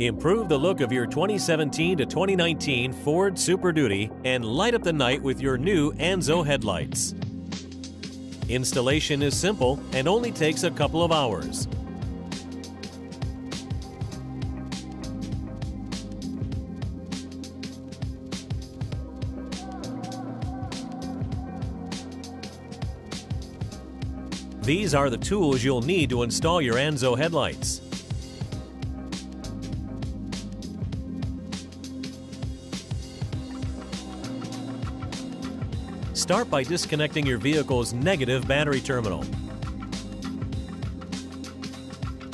Improve the look of your 2017 to 2019 Ford Super Duty and light up the night with your new Anzo headlights. Installation is simple and only takes a couple of hours. These are the tools you'll need to install your Anzo headlights. Start by disconnecting your vehicle's negative battery terminal.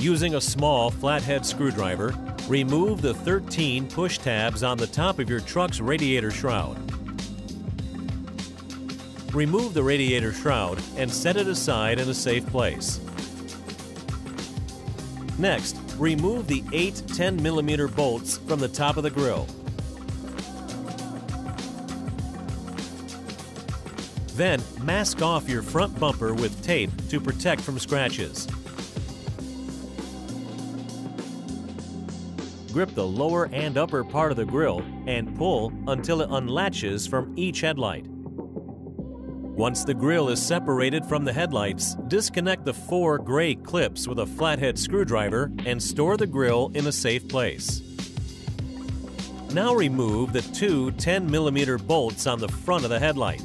Using a small flathead screwdriver, remove the 13 push tabs on the top of your truck's radiator shroud. Remove the radiator shroud and set it aside in a safe place. Next, remove the 8 10 millimeter bolts from the top of the grill. Then, mask off your front bumper with tape to protect from scratches. Grip the lower and upper part of the grill and pull until it unlatches from each headlight. Once the grill is separated from the headlights, disconnect the four gray clips with a flathead screwdriver and store the grill in a safe place. Now remove the two 10 millimeter bolts on the front of the headlight.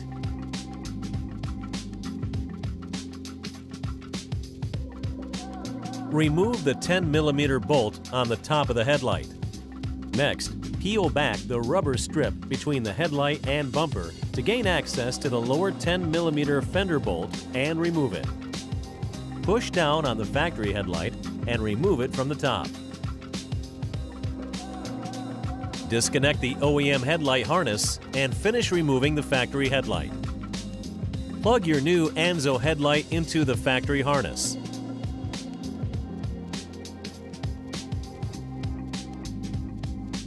Remove the 10 millimeter bolt on the top of the headlight. Next, peel back the rubber strip between the headlight and bumper to gain access to the lower 10 millimeter fender bolt and remove it. Push down on the factory headlight and remove it from the top. Disconnect the OEM headlight harness and finish removing the factory headlight. Plug your new Anzo headlight into the factory harness.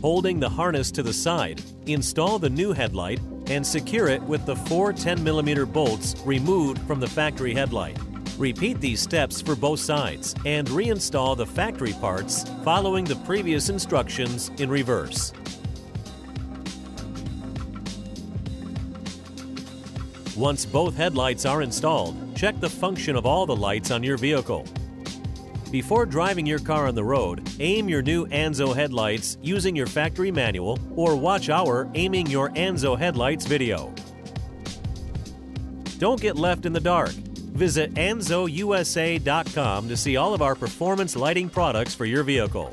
Holding the harness to the side, install the new headlight and secure it with the four 10mm bolts removed from the factory headlight. Repeat these steps for both sides and reinstall the factory parts following the previous instructions in reverse. Once both headlights are installed, check the function of all the lights on your vehicle. Before driving your car on the road, aim your new Anzo headlights using your factory manual or watch our Aiming Your Anzo Headlights video. Don't get left in the dark. Visit AnzoUSA.com to see all of our performance lighting products for your vehicle.